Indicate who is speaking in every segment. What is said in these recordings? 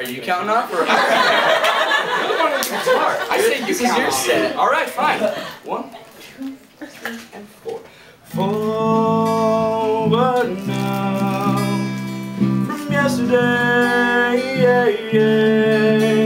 Speaker 1: Are you counting off or? You're the one with the guitar. I say you This is your set. All right, fine. One, two, three, and four.
Speaker 2: Forward now from yesterday. Yeah, yeah.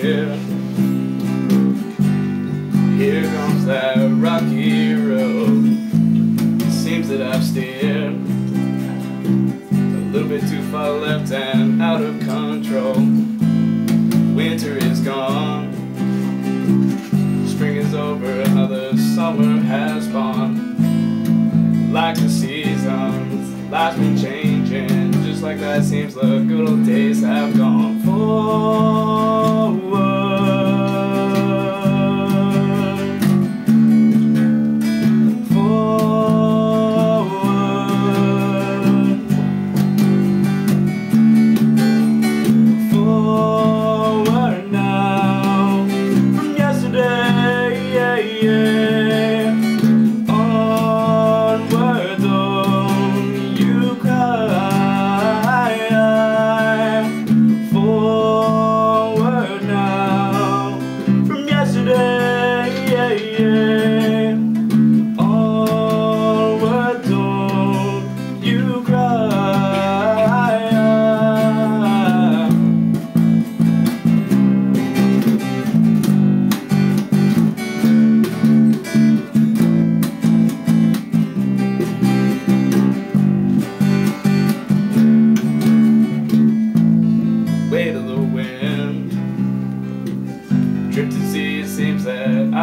Speaker 2: Here comes that rocky road. Seems that I've steered a little bit too far left and out of control. Winter is gone. Spring is over, another summer has gone. Like the seasons, life's been changing. Just like that, seems the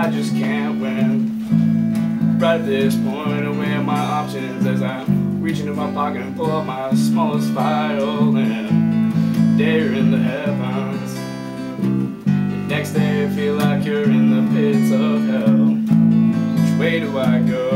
Speaker 2: I just can't win. Right at this point, I weigh my options as I reach into my pocket and pull out my smallest violin. Dare in the heavens. The next day, I feel like you're in the pits of hell. Which way do I go?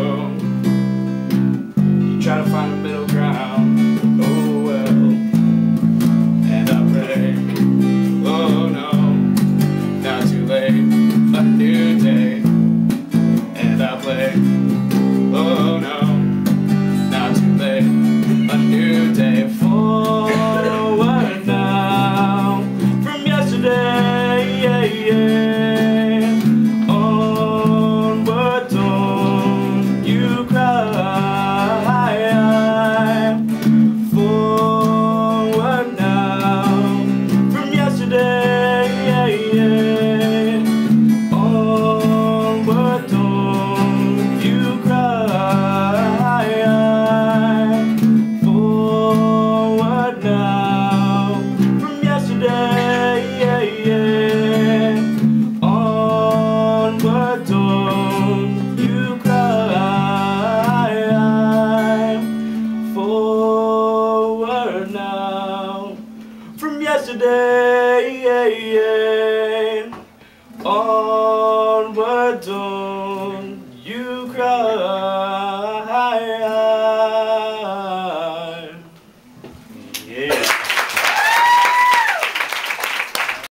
Speaker 2: end. Oh.